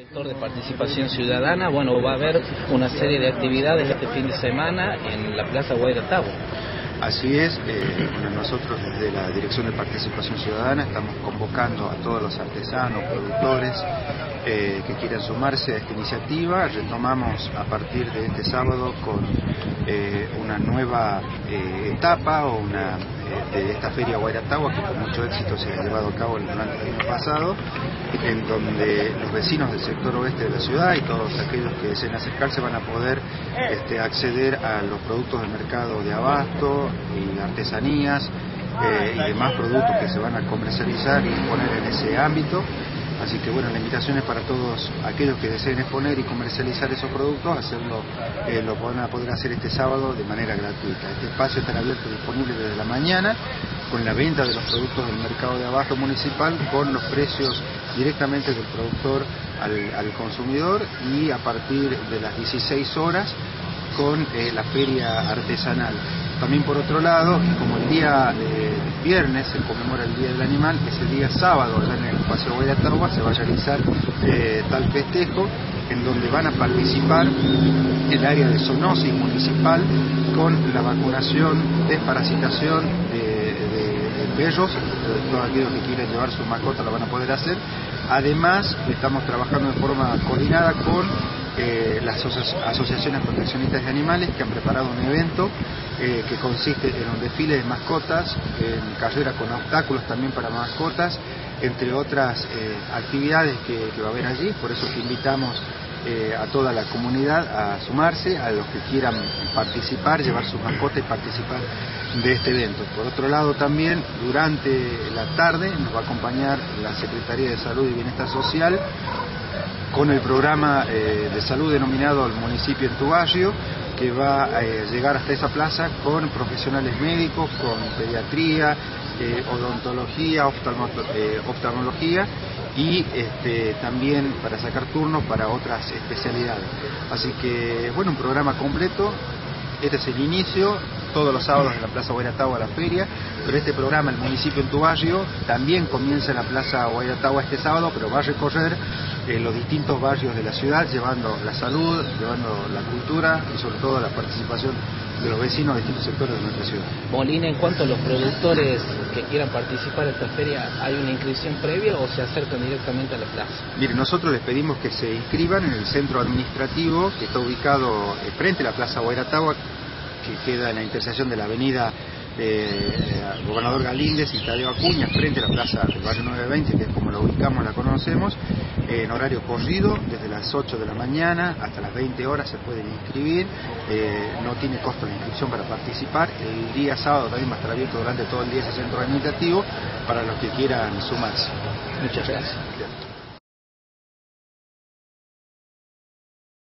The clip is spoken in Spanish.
sector de participación ciudadana, bueno, va a haber una serie de actividades este fin de semana en la Plaza Guayratabu. Así es, eh, nosotros desde la Dirección de Participación Ciudadana estamos convocando a todos los artesanos, productores eh, que quieran sumarse a esta iniciativa. Retomamos a partir de este sábado con eh, una nueva etapa o una de esta feria Guairatagua que con mucho éxito se ha llevado a cabo el año pasado, en donde los vecinos del sector oeste de la ciudad y todos aquellos que deseen acercarse van a poder este, acceder a los productos del mercado de abasto y artesanías eh, y demás productos que se van a comercializar y poner en ese ámbito. Así que bueno, la invitación es para todos aquellos que deseen exponer y comercializar esos productos, hacerlo, eh, lo van a poder hacer este sábado de manera gratuita. Este espacio estará abierto disponible desde la mañana con la venta de los productos del mercado de abajo municipal con los precios directamente del productor al, al consumidor y a partir de las 16 horas con eh, la feria artesanal. También por otro lado, como el día de viernes se conmemora el Día del Animal, ese día sábado en el Paseo Guayatagua se va a realizar eh, tal festejo en donde van a participar el área de zoonosis municipal con la vacunación, desparasitación de, de, de perros, todos aquellos que quieran llevar su mascota lo van a poder hacer. Además, estamos trabajando de forma coordinada con eh, las asociaciones proteccionistas de animales que han preparado un evento eh, que consiste en un desfile de mascotas, en carrera con obstáculos también para mascotas, entre otras eh, actividades que, va a haber allí, por eso invitamos eh, a toda la comunidad a sumarse, a los que quieran participar, llevar sus mascotas y participar de este evento. Por otro lado también, durante la tarde nos va a acompañar la Secretaría de Salud y Bienestar Social con el programa eh, de salud denominado El municipio en tu que va a eh, llegar hasta esa plaza con profesionales médicos, con pediatría, eh, odontología, oftalmo eh, oftalmología y este, también para sacar turnos para otras especialidades. Así que, bueno, un programa completo. Este es el inicio, todos los sábados en la Plaza Guayatagua la feria, pero este programa, el municipio en tu barrio, también comienza en la Plaza Guayatagua este sábado, pero va a recorrer eh, los distintos barrios de la ciudad, llevando la salud, llevando la cultura y sobre todo la participación de los vecinos de distintos sectores de nuestra ciudad. Molina, en cuanto a los productores que quieran participar en esta feria, ¿hay una inscripción previa o se acercan directamente a la plaza? Mire, nosotros les pedimos que se inscriban en el centro administrativo que está ubicado eh, frente a la Plaza Guairatagua, que queda en la intersección de la avenida eh, Gobernador Galíndez y Tadeo Acuña, frente a la plaza del barrio 920, que es como la ubicamos, la conocemos, en horario corrido, desde las 8 de la mañana hasta las 20 horas se pueden inscribir, eh, no tiene costo la inscripción para participar, el día sábado también va a estar abierto durante todo el día ese centro administrativo para los que quieran sumarse. Muchas gracias.